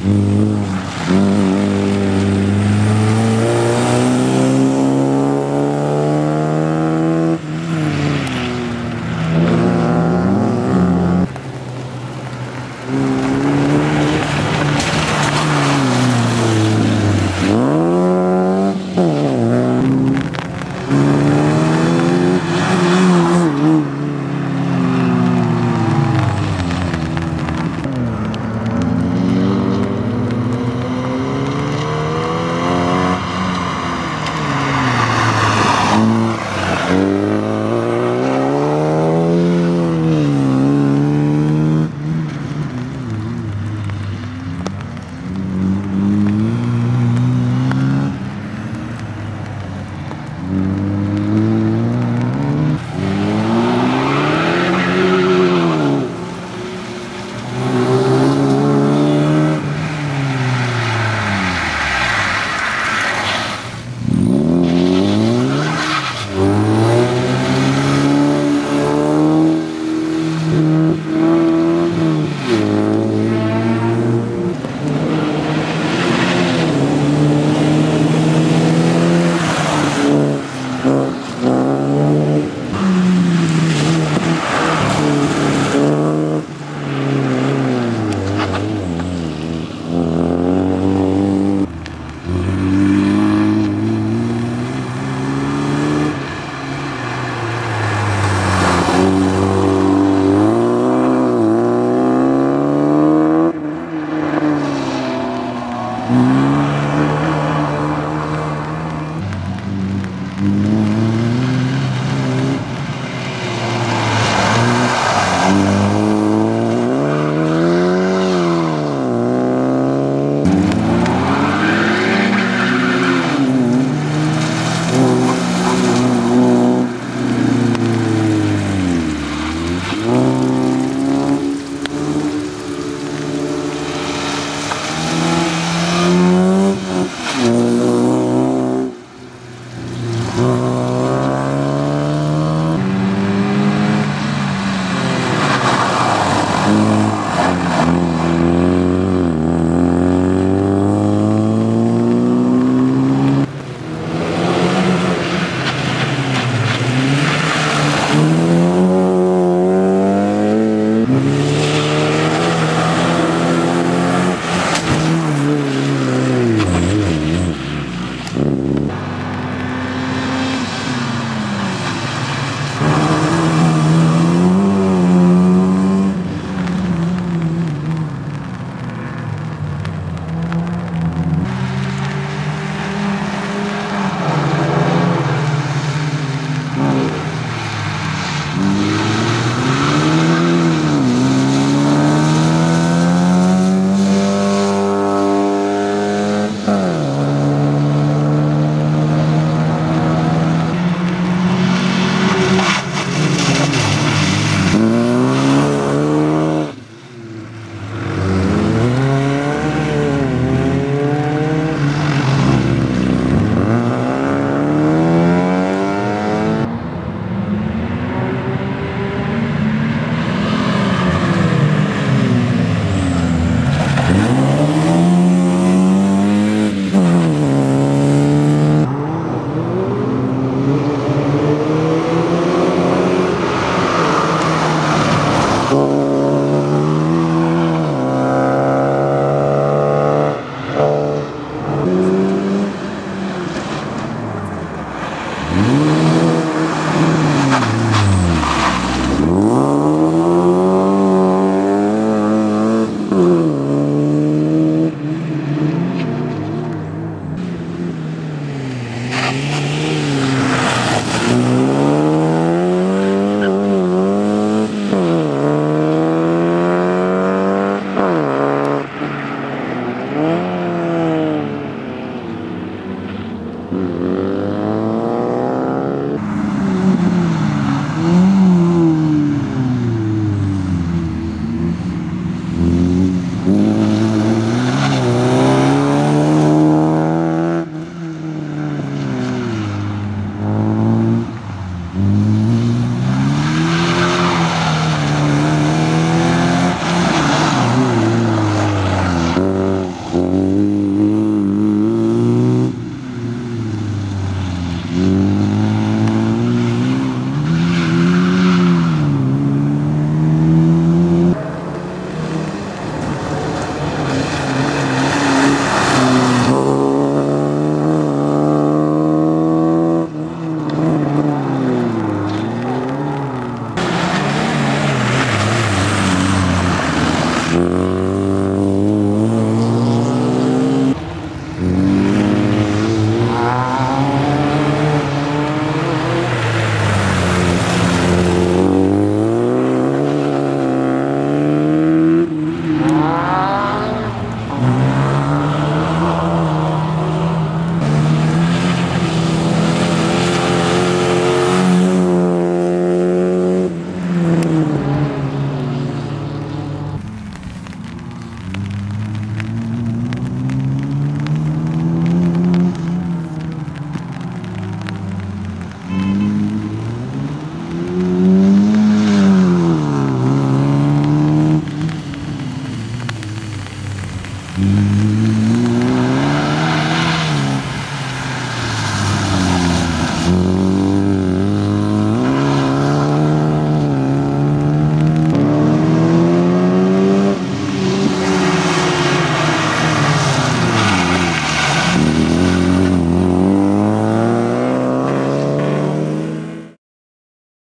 Hum, hum. Mm-hmm. Oh. Mm-hmm. Mm-hmm.